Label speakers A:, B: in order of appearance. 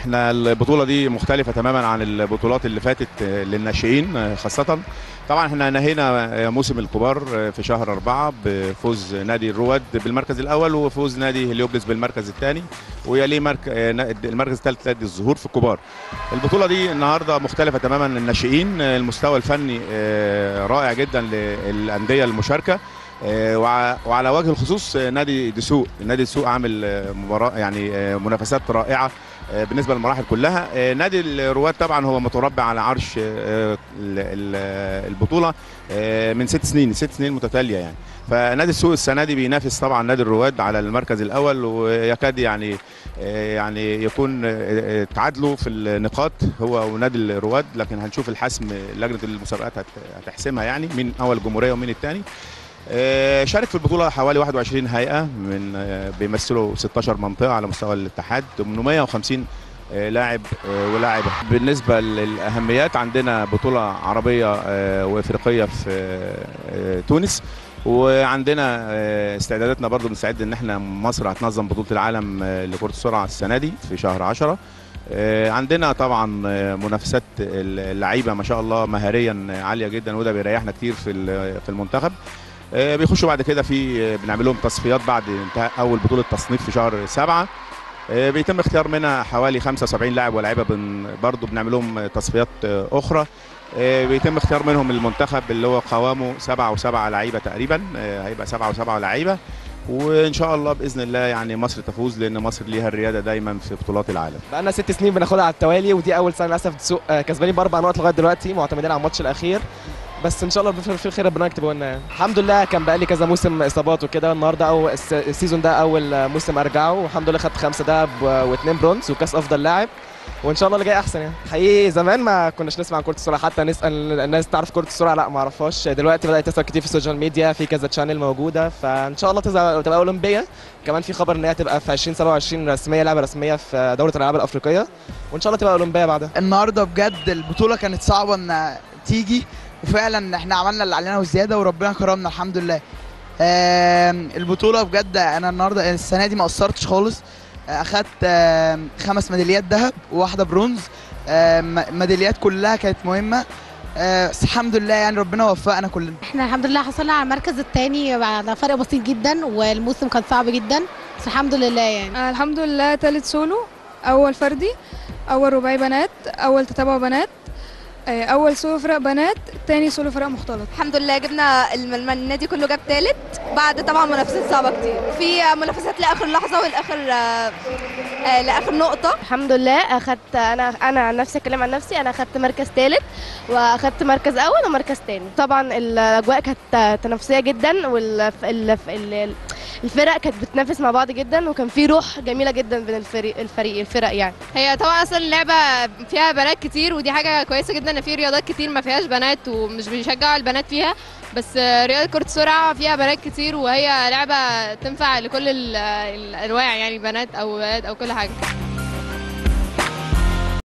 A: إحنا البطولة دي مختلفة تماما عن البطولات اللي فاتت آه، للناشئين آه، خاصة. طبعا إحنا نهينا آه، موسم الكبار في شهر أربعة بفوز نادي الرواد بالمركز الأول وفوز نادي هليوبلس بالمركز الثاني ويليه مرك... المركز الثالث نادي الزهور في الكبار البطولة دي النهارده مختلفة تماما الناشئين آه، المستوى الفني رائع جدا للأندية المشاركة. وعلى وجه الخصوص آه، نادي دسوق. نادي دسوق عامل آه، مباراه يعني آه، منافسات رائعة آه، بالنسبة للمراحل كلها. آه، نادي الرواد طبعا هو متربع على عرش آه، ال- ال- البطولة آه، من ست سنين ست سنين متتالية يعني. فنادي السوق السنة دي بينافس طبعا نادي الرواد على المركز الأول ويكاد يعني آه، يعني يكون آه، آه، تعادلوا في النقاط هو ونادي الرواد. لكن هنشوف الحسم لجنة المسابقات هت- هتحسمها يعني مين أول الجمهوريه ومين الثاني آه، شارك في البطولة حوالي 21 هيئة من آه، بيمثلوا 16 منطقة على مستوى الاتحاد 850 آه، لاعب آه، ولاعبه بالنسبة للأهميات عندنا بطولة عربية آه، وإفريقية في آه، تونس وعندنا آه، استعداداتنا برضو بنستعد إن إحنا مصر هتنظم بطولة العالم آه، لكرة السرعة السنة دي في شهر 10 آه، عندنا طبعا آه، منافسات اللعيبة ما شاء الله مهاريا عالية جدا وده بيريحنا كتير في في المنتخب. آه، بيخشوا بعد كده في آه، بنعمل لهم تصفيات بعد انتهاء أول بطولة تصنيف في شهر سبعة. آه، بيتم اختيار منها حوالي 75 لاعب ولاعيبة برضه بنعمل لهم تصفيات آه، أخرى. آه، بيتم اختيار منهم المنتخب اللي هو قوامه سبعة وسبعة لعيبة تقريبا. آه، هيبقى سبعة وسبعة لعيبة. وإن شاء الله بإذن الله يعني مصر تفوز لأن مصر ليها الريادة دايما في بطولات العالم.
B: بقالنا ست سنين بناخدها على التوالي ودي أول سنة للأسف تسوق آه، كسبانين بأربع نقط لغاية دلوقتي معتمدين على الماتش الأخير. بس إن شاء الله في الخير ربنا يكتبه لنا يعني. الحمد لله كان بقالي كذا موسم إصابات وكده. النهارده أو الس- ال season ده أول موسم أرجعه. والحمد لله خدت خمسة دهب واثنين برونز وكأس أفضل لاعب. وإن شاء الله اللي جاي أحسن يعني. حقيقي زمان ما كناش نسمع عن كرة السرعة. حتى نسال الناس تعرف كرة السرعة. لا ما أعرفهاش. دلوقتي بدأت تظهر كتير في ال social media. في كذا channel موجودة. فإن شاء الله تبقى أولمبية. كمان في خبر إن هي تبقى في 2027 رسمية لعبة رسمية في دورة الألعاب الأفريقية. وإن شاء الله تبقى أولمبية بعدها.
C: النهارده بجد البطولة كانت صعبة ان تيجي. وفعلا إحنا عملنا اللي علينا وزيادة وربنا كرمنا الحمد لله. البطولة بجد أنا النهارده السنة دي ما قصرتش خالص. أخدت خمس ميداليات ذهب وواحدة برونز. ميداليات كلها كانت مهمة. آه، بس الحمد لله يعني ربنا وفقنا كلنا.
D: إحنا الحمد لله حصلنا على المركز الثاني على فرق بسيط جدا والموسم كان صعب جدا بس الحمد لله يعني.
E: آه، الحمد لله تالت سولو أول فردي أول رباعي بنات أول تتابع بنات. أول سولو فرق بنات تاني سولو فرق مختلط.
F: الحمد لله جبنا النادي كله جاب ثالث بعد طبعا منافسات صعبة كتير. في منافسات لآخر لحظة والاخر آه، آه، لآخر نقطة.
G: الحمد لله. أخدت أنا أنا عن نفسي اتكلم عن نفسي. أنا أخدت مركز ثالث وأخدت مركز أول ومركز ثاني طبعا الأجواء كانت تنافسية جدا والفرق كانت بتنافس مع بعض جدا وكان في روح جميلة جدا بين الفريق الفريق الفرق يعني.
H: هي طبعا أصلا اللعبة فيها بنات كتير ودي حاجة كويسة جدا إن في رياضات كتير ما فيهاش بنات ومش بيشجعوا البنات فيها. بس رياضة كرة السرعة فيها بنات كتير وهي لعبة تنفع لكل ال- الأنواع يعني بنات أو ولاد أو كل حاجة.